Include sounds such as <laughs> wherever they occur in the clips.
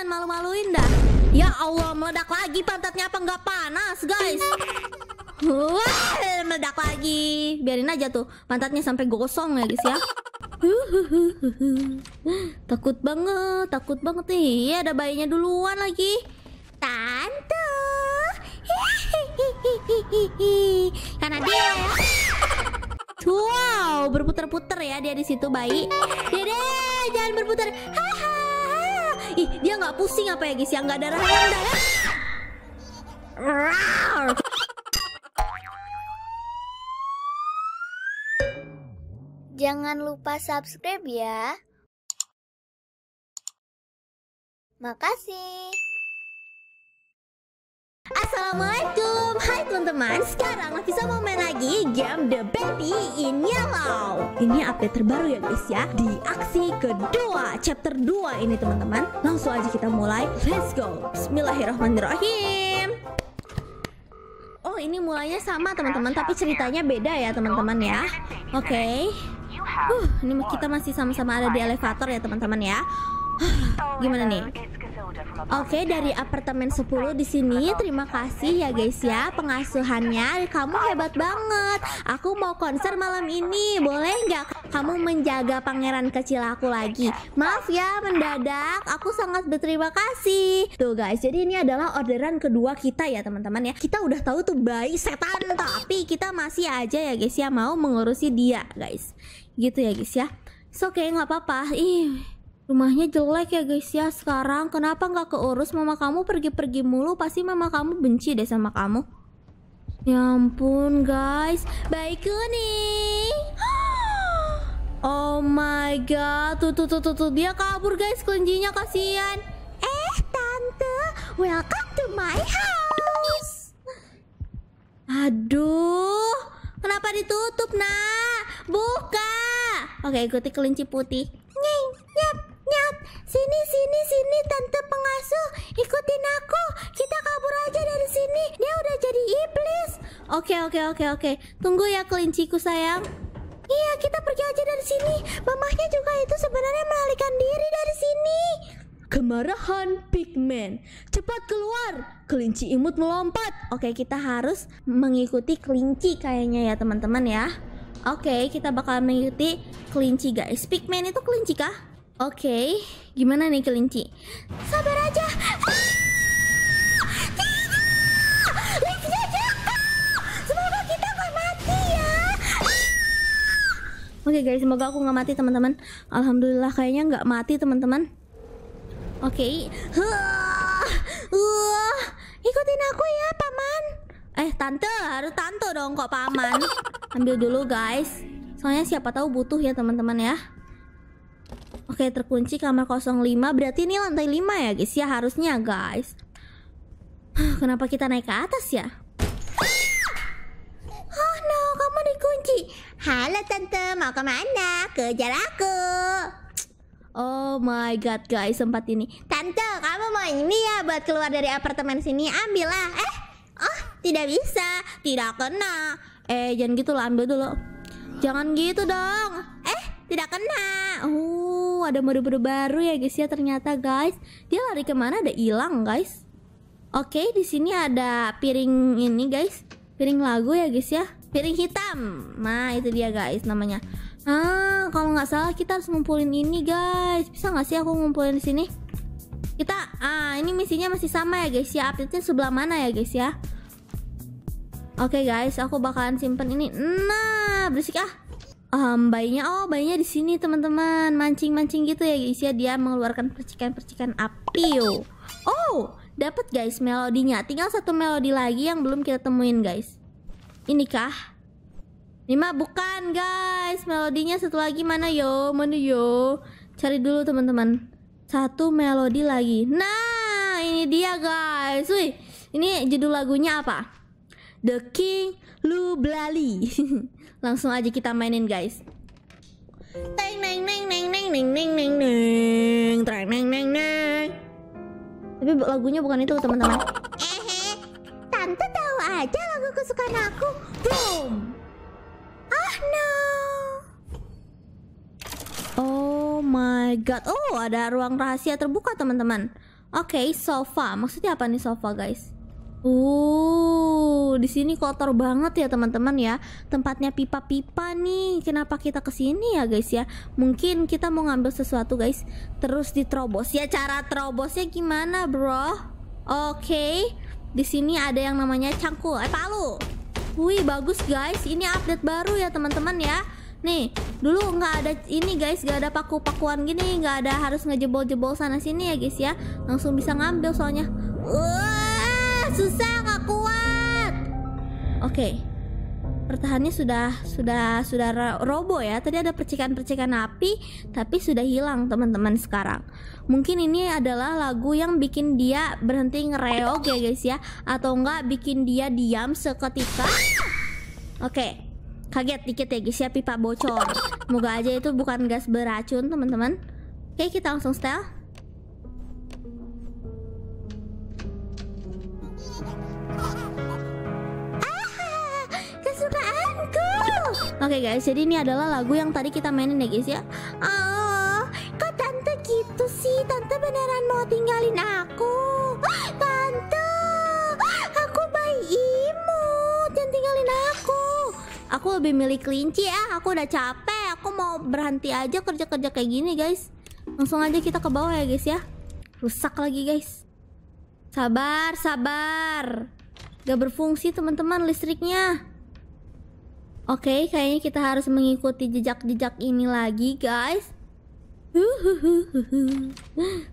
jangan malu-maluin dah. Ya Allah, meledak lagi pantatnya apa nggak panas, guys? Wah, meledak lagi. Biarin aja tuh, pantatnya sampai gosong ya, guys ya. takut banget, takut banget nih. Iya, ada bayinya duluan lagi. Tante. Karena dia Wow, berputar-putar ya dia di situ bayi. Dede, jangan berputar. Haha. Ih, dia nggak pusing apa ya guys? Yang nggak darah rendah ya. Jangan lupa subscribe ya. Makasih. Assalamualaikum. Hai teman-teman. Sekarang Nafisa mau main lagi game The Baby in Yellow. Ini update terbaru ya guys ya. Di aksi kedua Chapter 2 ini teman-teman. Langsung aja kita mulai. Let's go. Bismillahirrahmanirrahim. Oh ini mulainya sama teman-teman Tapi ceritanya beda ya teman-teman ya. Oke. Okay. uh, Ini kita masih sama-sama ada di elevator ya teman-teman ya. Gimana nih? Oke, dari apartemen 10 di sini. Terima kasih ya guys ya pengasuhannya. Kamu hebat banget. Aku mau konser malam ini. Boleh nggak kamu menjaga pangeran kecil aku lagi? Maaf ya mendadak. Aku sangat berterima kasih. Tuh guys, jadi ini adalah orderan kedua kita ya teman-teman ya. Kita udah tahu tuh bayi setan, tapi kita masih aja ya guys ya mau mengurusi dia guys. Gitu ya guys ya. So, oke nggak apa-apa. Ih, Rumahnya jelek ya guys ya sekarang. Kenapa nggak keurus? Mama kamu pergi-pergi mulu. Pasti mama kamu benci deh sama kamu. Ya ampun guys. Baik kuning <gasps> Oh my god. Tuh tuh tuh tuh, tuh. Dia kabur guys kelincinya kasihan. Eh tante. Welcome to my house. Aduh. Kenapa ditutup nak? Buka. Oke ikuti kelinci putih nyap sini sini sini tante pengasuh, ikutin aku. Kita kabur aja dari sini. Dia udah jadi iblis. Oke oke oke oke. Tunggu ya kelinciku sayang. Iya, kita pergi aja dari sini. Mamahnya juga itu sebenarnya melarikan diri dari sini. Kemarahan pigmen Cepat keluar Kelinci imut melompat Oke kita harus mengikuti kelinci kayaknya ya teman-teman ya Oke kita bakal mengikuti kelinci guys Pigmen itu kelinci kah? Oke, okay. gimana nih kelinci? Sabar aja. Mati ya. Oke okay guys, semoga aku nggak mati teman-teman. Alhamdulillah kayaknya nggak mati teman-teman. Oke, okay. uh, ikutin aku ya paman. Eh tante, harus tante dong kok paman. Ambil dulu guys. Soalnya siapa tahu butuh ya teman-teman ya. Oke, terkunci kamar 05. Berarti ini lantai 5 ya, guys. Ya harusnya, guys. Kenapa kita naik ke atas ya? Oh no, kamu dikunci. Halo tante, mau ke mana? Kejar aku. Oh my god guys, sempat ini. Tante, kamu mau ini ya buat keluar dari apartemen sini? Ambillah. Eh, oh tidak bisa, tidak kena. Eh, jangan gitu lah, ambil dulu. Jangan gitu dong. Eh, tidak kena. Oh, ada mode-mode baru ya guys ya ternyata guys. Dia lari ke mana? Ada hilang guys. Oke, di sini ada piring ini guys. Piring lagu ya guys ya. Piring hitam. Nah, itu dia guys namanya. Ah, kalau nggak salah kita harus ngumpulin ini guys. Bisa nggak sih aku ngumpulin di sini? Kita, ah ini misinya masih sama ya guys ya. Update-nya sebelah mana ya guys ya? Oke guys, aku bakalan simpen ini. Nah, berisik ah um, bayinya oh bayinya di sini teman-teman. Mancing-mancing gitu ya guys ya. Dia mengeluarkan percikan-percikan api yo. oh dapat guys melodinya. Tinggal satu melodi lagi yang belum kita temuin guys. Ini kah Lima bukan guys. Melodinya satu lagi mana yo? Mana yo? Cari dulu teman-teman. Satu melodi lagi. Nah ini dia guys. Wih ini judul lagunya apa The King Lu Blali <laughs> Langsung aja kita mainin guys. Teng neng neng neng neng neng neng neng neng. Teng neng neng neng. Tapi lagunya bukan itu teman-teman. Eh Tante tahu aja lagu kesukaan aku. Boom. Ah no. Oh my god. Oh ada ruang rahasia terbuka teman-teman. Oke, sofa. Maksudnya apa nih sofa, guys? Uh, di sini kotor banget ya teman-teman ya. Tempatnya pipa-pipa nih. Kenapa kita ke sini ya guys ya? Mungkin kita mau ngambil sesuatu guys. Terus diterobos ya. Cara terobosnya gimana, bro? Oke. Di sini ada yang namanya cangkul. Eh, palu. Wih, bagus guys. Ini update baru ya teman-teman ya. Nih, dulu nggak ada ini guys, nggak ada paku-pakuan gini, nggak ada harus ngejebol-jebol sana sini ya guys ya. Langsung bisa ngambil soalnya. Wah, susah nggak kuat. Oke. Pertahannya sudah sudah sudah ro- robo ya. Tadi ada percikan-percikan api, tapi sudah hilang teman-teman sekarang. Mungkin ini adalah lagu yang bikin dia berhenti ngereog ya guys ya, atau enggak bikin dia diam seketika. Oke, kaget dikit ya guys ya pipa bocor. Semoga aja itu bukan gas beracun teman-teman. Oke, kita langsung setel. Oke guys, jadi ini adalah lagu yang tadi kita mainin ya guys ya. Oh, kok tante gitu sih? Tante beneran mau tinggalin aku? Tante, aku bayi imut, jangan tinggalin aku. Aku lebih milih kelinci ya. Aku udah capek. Aku mau berhenti aja kerja-kerja kayak gini guys. Langsung aja kita ke bawah ya guys ya. Rusak lagi guys. Sabar, sabar. Gak berfungsi teman-teman listriknya. Oke, kayaknya kita harus mengikuti jejak-jejak ini lagi, guys. <laughs>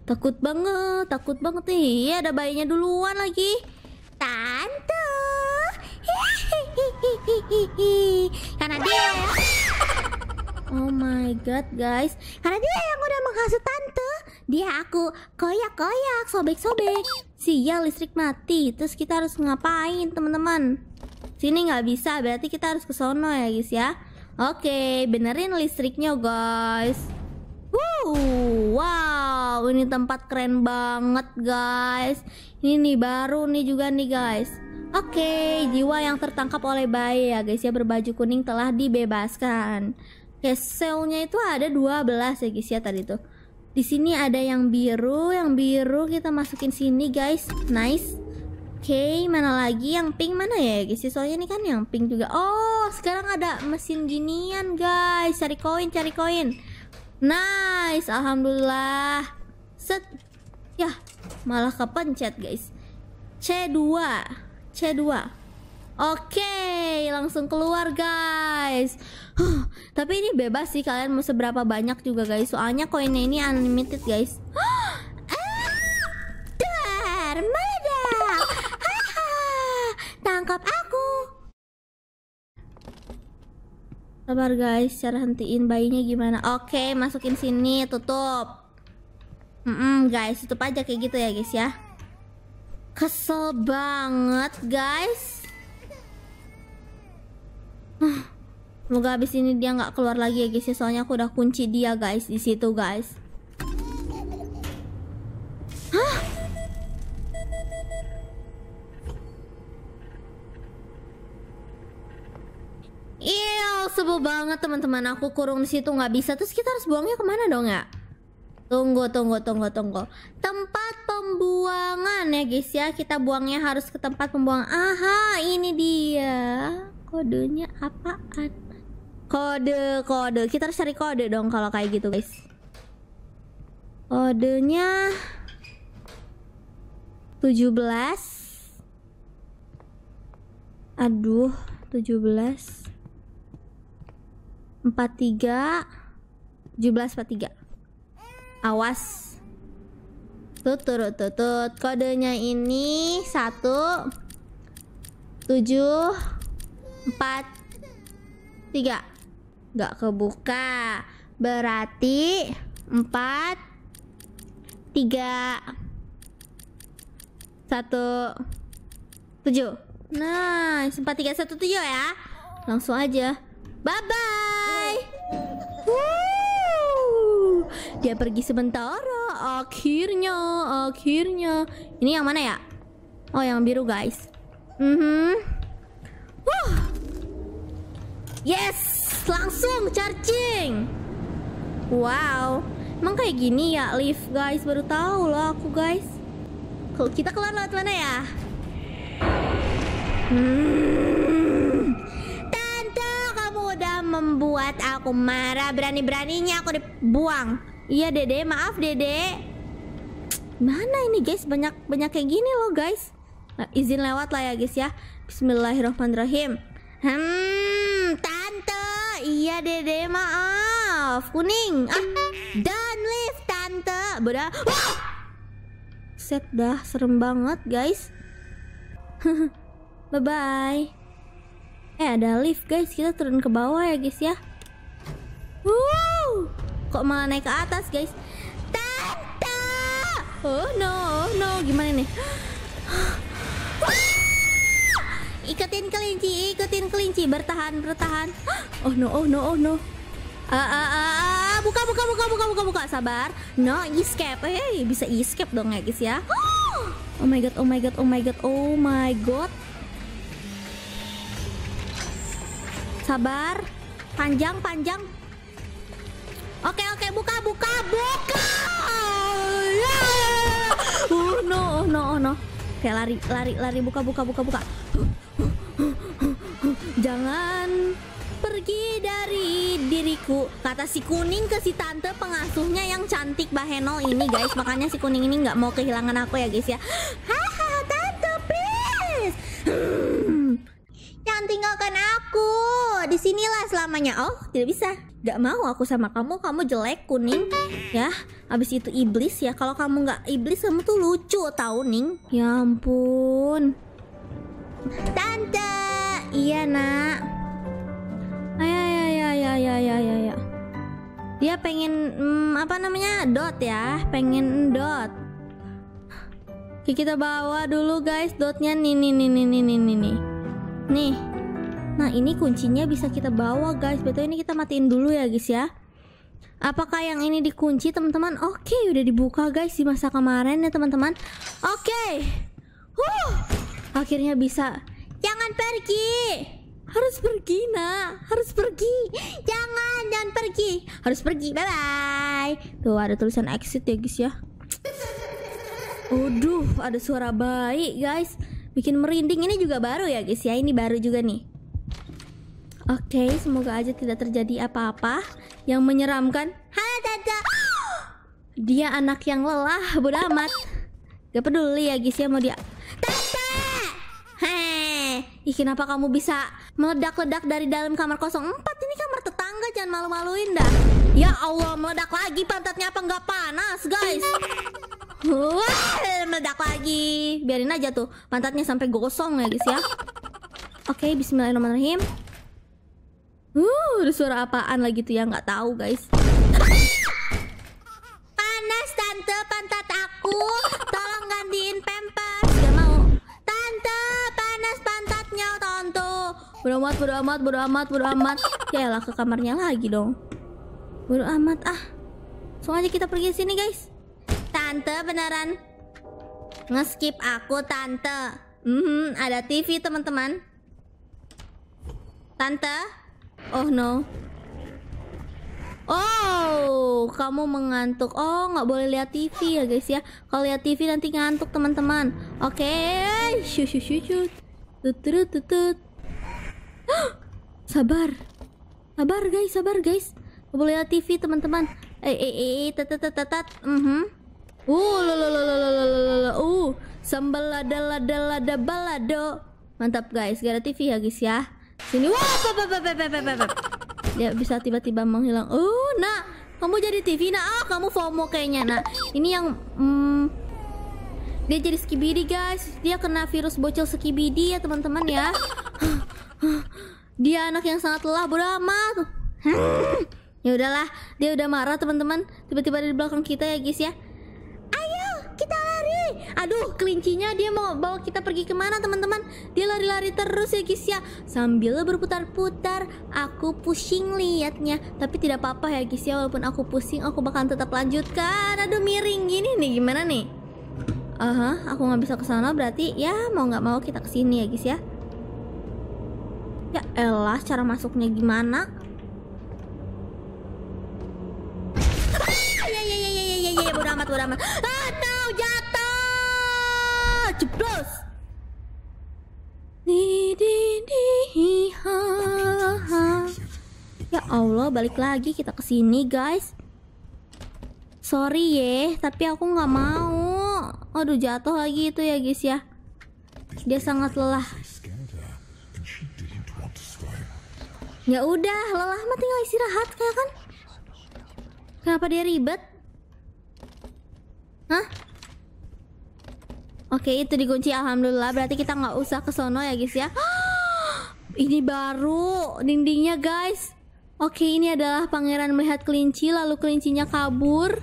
takut banget, takut banget nih. Ada bayinya duluan lagi. Tante. <laughs> Karena dia <laughs> Oh my god guys Karena dia yang udah menghasut tante Dia aku koyak-koyak Sobek-sobek Sial listrik mati Terus kita harus ngapain teman-teman Sini nggak bisa berarti kita harus ke sono ya guys ya Oke benerin listriknya guys wow ini tempat keren banget guys Ini nih baru nih juga nih guys Oke, jiwa yang tertangkap oleh bayi ya guys ya berbaju kuning telah dibebaskan. Oke, selnya itu ada 12 ya guys ya tadi tuh. Di sini ada yang biru, yang biru kita masukin sini guys. Nice. Oke, mana lagi yang pink mana ya guys? ya? Soalnya ini kan yang pink juga. Oh, sekarang ada mesin ginian guys. Cari koin, cari koin. Nice, alhamdulillah. Set. Ya, malah kepencet guys. C2 C2 Oke, langsung keluar guys. Huh, tapi ini bebas sih kalian mau seberapa banyak juga guys. Soalnya koinnya ini unlimited guys. Ah, tangkap aku. Sabar guys, cara hentiin bayinya gimana? Oke, masukin sini, tutup. Mm guys, tutup aja kayak gitu ya guys ya. Kesel banget guys. Semoga habis ini dia nggak keluar lagi ya guys ya. Soalnya aku udah kunci dia guys di situ guys. Iya, sebel banget teman-teman. Aku kurung di situ nggak bisa. Terus kita harus buangnya ke mana dong ya? Tunggu, tunggu, tunggu, tunggu. Tempat pembuangan ya guys ya. Kita buangnya harus ke tempat pembuangan. Aha, ini dia. Kodenya apaan? Kode, kode. Kita harus cari kode dong kalau kayak gitu guys. Kodenya 17 Aduh, 17 43 17 43 Awas. Tutut tutut Kodenya ini satu tujuh empat tiga. Gak kebuka. Berarti empat tiga satu tujuh. Nah, empat tiga satu tujuh ya. Langsung aja. Bye bye dia pergi sebentar, Akhirnya, akhirnya. Ini yang mana ya? Oh, yang biru guys. mm -hmm. Wuh. Yes, langsung charging. Wow. Emang kayak gini ya lift guys, baru tahu loh aku guys. Kalau kita keluar lewat mana ya? Hmm. membuat aku marah. Berani-beraninya aku dibuang. Iya dede, maaf dede. Mana ini guys, banyak banyak kayak gini loh guys. Nah, Izin lewat lah ya guys ya. Bismillahirrahmanirrahim. Hmm, tante. Iya dede, maaf. Kuning. Ah, Dan lift tante. Beda. Ah! Set dah, serem banget guys. <laughs> Bye-bye. Eh ada lift guys, kita turun ke bawah ya guys ya. Wow, kok malah naik ke atas guys? Tante, oh no, oh no, gimana nih? <gasps> Ikutin kelinci, ikutin kelinci, bertahan, bertahan. <gasps> Oh no, oh no, oh no. Ah, ah, ah, ah. buka, buka, buka, buka, buka, buka, sabar. No, escape, hey, bisa escape dong ya guys ya. <gasps> Oh my god, oh my god, oh my god, oh my god. Sabar. Panjang, panjang. Oke, oke, buka, buka, buka. Yeah. Uh, oh, no, no, no. Oke, lari, lari, lari, buka, buka, buka, buka. Jangan pergi dari diriku kata si kuning ke si tante pengasuhnya yang cantik baheno ini guys makanya si kuning ini nggak mau kehilangan aku ya guys ya haha tante please tinggalkan aku. Di sinilah selamanya. Oh, tidak bisa. Gak mau aku sama kamu. Kamu jelek, kuning. Ya, abis itu iblis ya. Kalau kamu nggak iblis, kamu tuh lucu tau, Ning. Ya ampun. Tante. Iya, nak. Ayo, ayo, ayo, ayo, ayo, ayo, ayo. Dia pengen, hmm, apa namanya, dot ya. Pengen dot kita bawa dulu guys dotnya nih nih nih nih nih nih nih nih Nah ini kuncinya bisa kita bawa guys. Betul ini kita matiin dulu ya guys ya. Apakah yang ini dikunci teman-teman? Oke okay, udah dibuka guys di masa kemarin ya teman-teman. Oke. Okay. huh. Akhirnya bisa. Jangan pergi. Harus pergi nak. Harus pergi. Jangan jangan pergi. Harus pergi. Bye bye Tuh ada tulisan exit ya guys ya. Aduh ada suara baik guys. Bikin merinding. Ini juga baru ya guys ya. Ini baru juga nih. Oke, okay, semoga aja tidak terjadi apa-apa yang menyeramkan. Halo, Tante. Dia anak yang lelah, bodoh amat. Gak peduli ya guys ya mau dia. Tante! Hei, ih kenapa kamu bisa meledak-ledak dari dalam kamar 04? Ini kamar tetangga, jangan malu-maluin dah. Ya Allah, meledak lagi pantatnya apa nggak panas, guys? Wah, meledak lagi. Biarin aja tuh pantatnya sampai gosong ya guys ya. Oke, okay, bismillahirrahmanirrahim. Uh, ada suara apaan lagi tuh ya nggak tahu guys. Panas tante pantat aku, tolong gantiin pempes Gak mau. Tante, panas pantatnya tante. Bodo amat, bodo amat, bodo amat, bodo amat. Ya ke kamarnya lagi dong. Bodo amat ah. Langsung aja kita pergi sini guys. Tante beneran ngeskip aku tante. -hmm, ada TV teman-teman. Tante, Oh no. Oh, kamu mengantuk. Oh, nggak boleh lihat TV ya guys ya. Kalau lihat TV nanti ngantuk teman-teman. Oke, okay. shu shu. Tutut sabar, sabar guys, sabar guys. Nggak boleh lihat TV teman-teman. Eh, eh eh eh, tat tat tat tat. Mhm. Uh, lo lo lo lo lo. Uh, sambal lada lada lada balado. Mantap guys, gara TV ya guys ya. Sini. Wah, bap, bap, bap, bap, bap. Dia bisa tiba-tiba menghilang. Oh, nak. Kamu jadi TV, nak. Ah, kamu FOMO kayaknya, nak. Ini yang... Hmm, dia jadi skibidi, guys. Dia kena virus bocil skibidi ya, teman-teman ya. dia anak yang sangat lelah beramat. ya udahlah, dia udah marah, teman-teman. Tiba-tiba di belakang kita ya, guys ya. Ayo, kita Aduh, kelincinya dia mau bawa kita pergi ke mana teman-teman? Dia lari-lari terus ya guys ya. Sambil berputar-putar, aku pusing liatnya. Tapi tidak apa-apa ya guys ya, walaupun aku pusing, aku bakal tetap lanjutkan. Aduh, miring gini nih, gimana nih? Aha, uh -huh, aku nggak bisa ke sana berarti ya mau nggak mau kita ke sini ya guys ya. Ya elah, cara masuknya gimana? Ah, ya ya ya ya ya ya, ya bodo amat bodo amat. Ah, Di di di ha ha. Ya Allah, balik lagi kita ke sini, guys. Sorry ye, tapi aku nggak mau. Aduh, jatuh lagi itu ya, guys ya. Dia sangat lelah. Ya udah, lelah mah tinggal istirahat kayak kan. Kenapa dia ribet? Hah? Oke, itu dikunci alhamdulillah. Berarti kita nggak usah ke sono ya, guys ya. <gasps> Ini baru dindingnya, guys. Oke, ini adalah pangeran melihat kelinci lalu kelincinya kabur.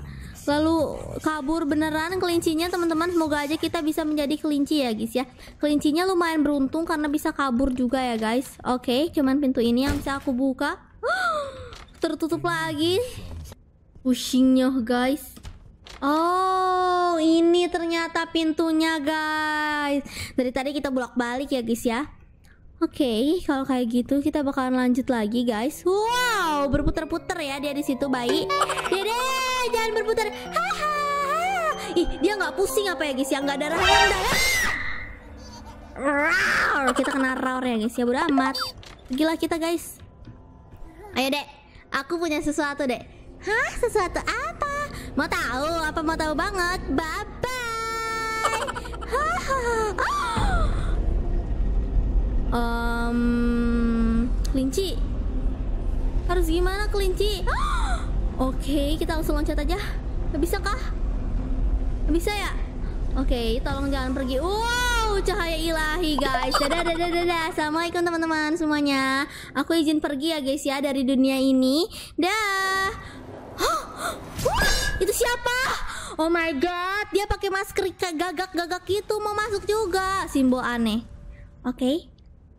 Lalu kabur beneran kelincinya, teman-teman. Semoga aja kita bisa menjadi kelinci ya, guys ya. Kelincinya lumayan beruntung karena bisa kabur juga ya, guys. Oke, cuman pintu ini yang bisa aku buka. <gasps> Tertutup lagi. Pushingnya, guys. Oh, ini ternyata pintunya, guys. Dari tadi kita bolak-balik ya, guys ya. Oke, kalau kayak gitu kita bakalan lanjut lagi, guys. Wow, berputar-putar ya dia di situ, baik. Dede, jangan berputar. Ih, dia nggak pusing apa ya, guys? Ya nggak ada rendah ya. Roar, kita kena roar ya, guys. Ya udah amat. Gila kita, guys. Ayo, Dek. Aku punya sesuatu, Dek. Hah? Sesuatu apa? Mau tahu? Apa mau tahu banget? Bye bye. um, kelinci. Harus gimana kelinci? <gasps> Oke, okay, kita langsung loncat aja. Bisa kah? Bisa ya? Oke, okay, tolong jangan pergi. Wow, cahaya ilahi guys. Dadah, dadah, dadah. Assalamualaikum teman-teman semuanya. Aku izin pergi ya guys ya dari dunia ini. Dah. Itu siapa? Oh my god, dia pakai masker gagak-gagak itu mau masuk juga. Simbol aneh. Oke. Okay.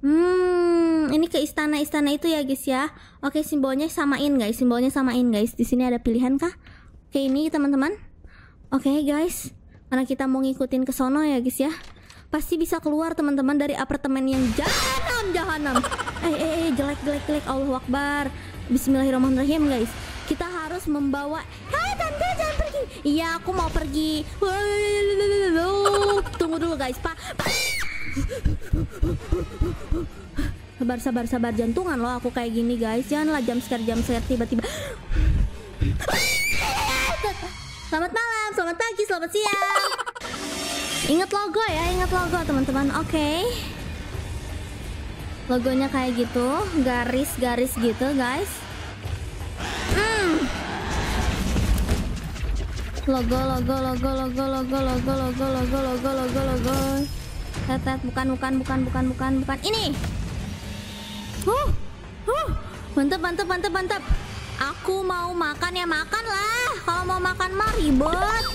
Hmm, ini ke istana-istana itu ya guys ya. Oke, okay, simbolnya samain guys. Simbolnya samain guys. Di sini ada pilihan kah? Oke, okay, ini teman-teman. Oke okay, guys, karena kita mau ngikutin ke sono ya guys ya. Pasti bisa keluar teman-teman dari apartemen yang jahanam jahanam. Eh eh eh jelek jelek jelek Allah Akbar. Bismillahirrahmanirrahim guys kita harus membawa pergi iya aku mau pergi. Tunggu dulu guys pak. Sabar sabar sabar. Jantungan loh aku kayak gini guys. Janganlah jam scare jam scare tiba-tiba. Selamat malam selamat pagi selamat siang. Ingat logo ya ingat logo teman-teman. Oke. Okay. logonya kayak gitu garis-garis gitu guys logo logo logo logo logo logo logo logo logo logo logo. Tetet bukan bukan bukan bukan bukan bukan. Ini. Huh huh. Mantep mantep mantep mantep aku mau makan ya makan lah kalau mau makan mah ribet.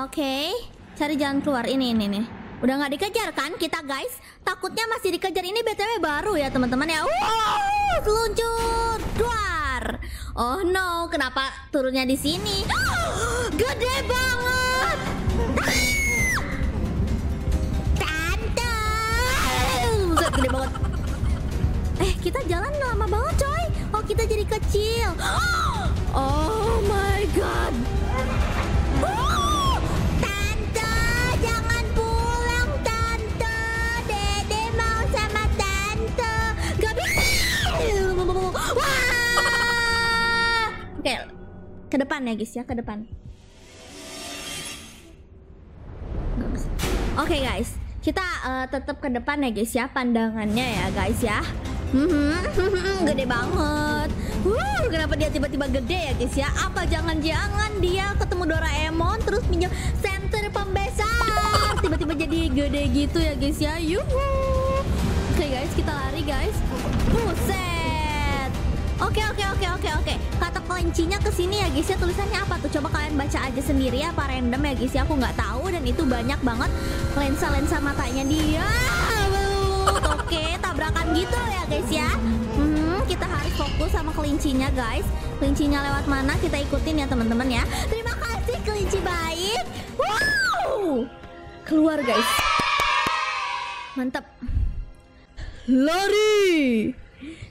Oke cari jalan keluar. Ini ini nih udah nggak dikejar kan kita guys? Takutnya masih dikejar. Ini btw baru ya teman-teman ya. Wow seluncur duar Oh no, kenapa turunnya di sini? <gasps> Gede banget. <gasps> Tante. Buset, gede banget. Eh, kita jalan lama banget, coy. Oh, kita jadi kecil. <gasps> Oh my god. Ke depan ya guys ya, ke depan. Oke okay, guys, kita uh, tetap ke depan ya guys ya pandangannya ya guys ya. Hmm, <laughs> gede banget. Uh, kenapa dia tiba-tiba gede ya guys ya? Apa jangan-jangan dia ketemu Doraemon terus pinjam center pembesar, tiba-tiba jadi gede gitu ya guys ya? Yuhu. Oke okay, guys, kita lari guys. Buset. Oke oke oke oke oke. Kata kuncinya ke sini ya guys ya. Tulisannya apa tuh? Coba kalian baca aja sendiri ya apa random ya guys ya. Aku nggak tahu dan itu banyak banget lensa-lensa matanya dia. Oke, tabrakan gitu ya guys ya. Hmm, kita harus fokus sama kelincinya guys. Kelincinya lewat mana kita ikutin ya teman-teman ya. Terima kasih kelinci baik. Wow! Keluar guys. Mantap. Lari!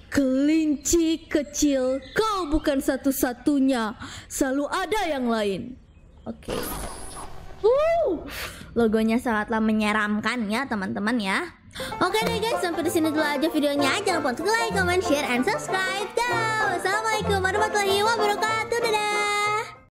Kelinci kecil, kau bukan satu-satunya. Selalu ada yang lain. Oke. Okay. Uh, logonya sangatlah menyeramkan ya, teman-teman ya. Oke deh guys, sampai di sini dulu aja videonya. Jangan lupa untuk like, comment, share, and subscribe. Dah. Wassalamualaikum warahmatullahi wabarakatuh.